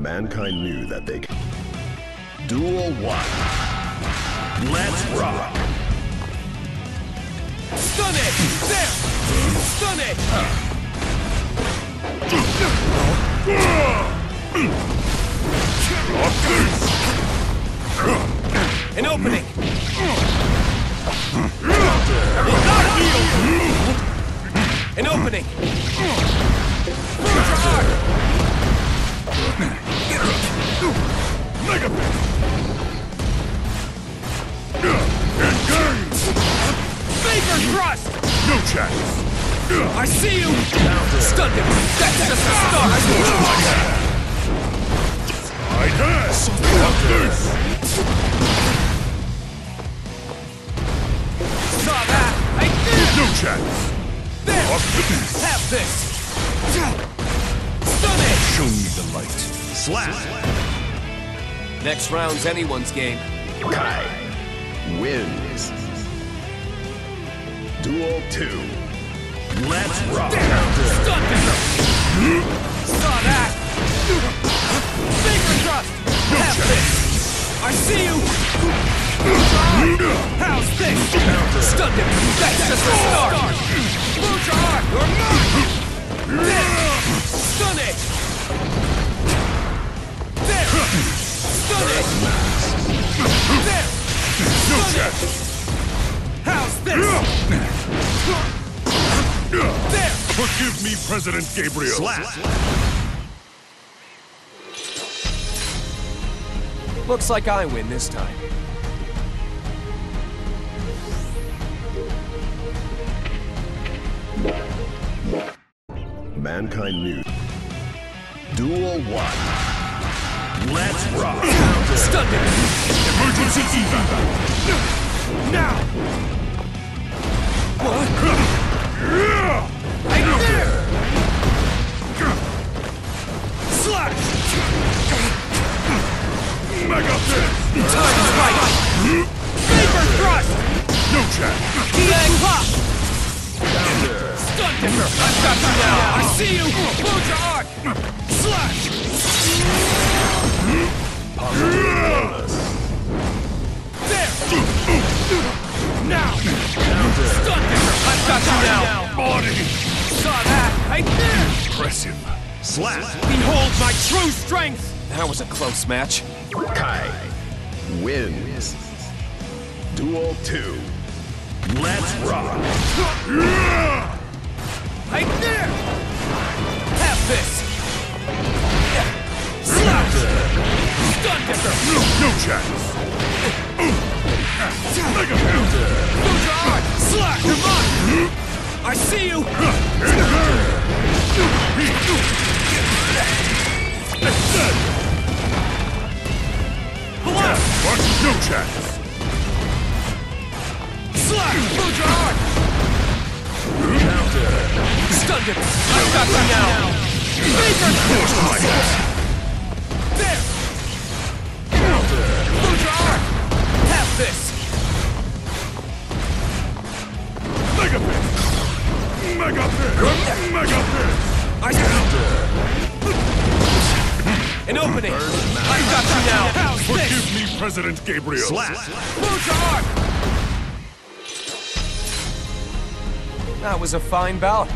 Mankind knew that they could. Duel 1. Let's rock! Stun it! There! Stun it! An opening! Engage! Vapor thrust! No chance! I see you! Stunned him! That's just the start! I have! Stop this! Saw that! I did! No chance! There! Have this! Stun it! Show me the light. Slap! Next round's anyone's game. Ky wins. Duel 2. Let's rock! Stun Dipper! Saw that! Finger thrust! Have this! I see you! How's this? Stun him! That's just the start! Move your arm! You're mine! How's this? There! Forgive me, President Gabriel. Slap! Looks like I win this time. Mankind knew. Duel 1. Let's rock! Stun him! Emergency evac. Now! What? I dare! Slash! Mega fist. Time is right! Vapor thrust! No chance. Yang pop! Stun Dipper! I've got you now! I see you! Close your arc! Slash! There! Now! Stun Dipper! I've got you now! Slap! Behold my true strength! That was a close match. Ky wins. Duel 2. Let's rock! I dare! Stun Dipper! I've got you now! Vapor thrust! There! Lose your arm! Have this! Mega fist. Mega fist. Mega fist. I got An opening! I've got you now! Forgive me, President Gabriel. Slap! Lose your arm! That was a fine bout.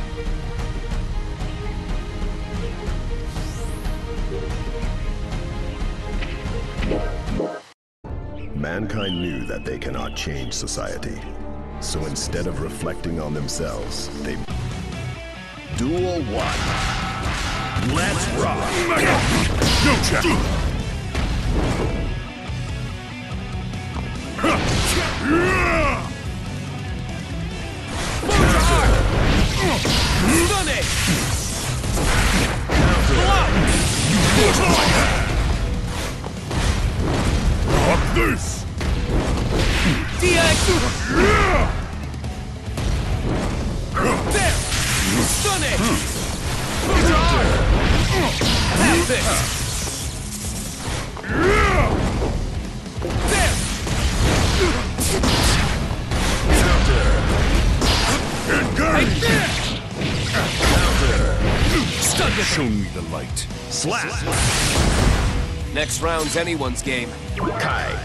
Mankind knew that they cannot change society. So instead of reflecting on themselves, they. Duel 1. Let's rock! No chance. Blow! Fuck this. DX! There! Stun it! Arm! Have this! Show me the light. Slap! Next round's anyone's game. Ky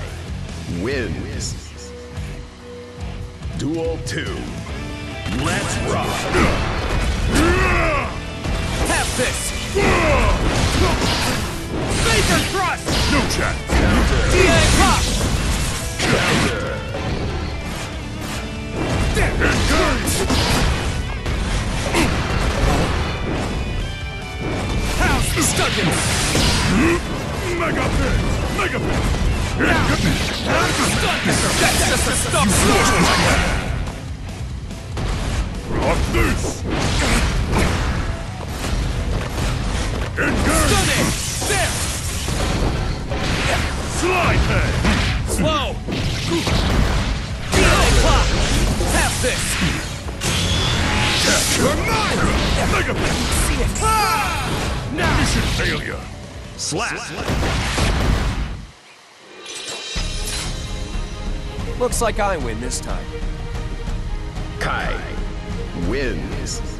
wins. Duel 2. Let's rock. Have this! Vapor thrust! No chance. DA pop! Stuck him! That's just a stop! Rock this! Engage! Stunning! There! Slide head! Slow! DA pop! Have this! You're mine! Mega See it! Ah! Now! Mission failure! Slap. Looks like I win this time. Ky wins.